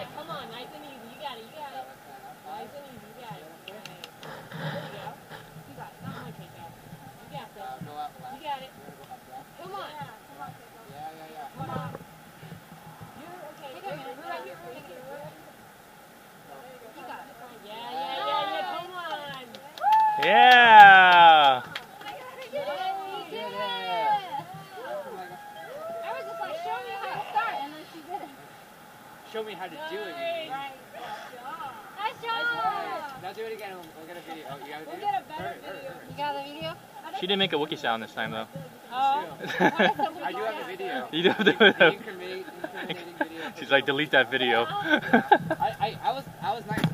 it. Come on, nice and easy. You got it. You got it. Nice and easy. You got it. There you go. You got it. Not my cake. You got. You got it. Come on. Yeah, yeah, yeah. Come on. Yeah, yeah, yeah, yeah. Come on. Yeah. Show me how to do it. Right. Nice job. Now do it again. We'll, we'll get a video. Oh, you gotta do We'll get a better Hurry, hurry, video. You got the video? She didn't make a Wookiee sound this time though. Oh. I do have the video. You do have The the incriminating, incriminating video. She's like, delete that video. I, I, I was, I was nice. I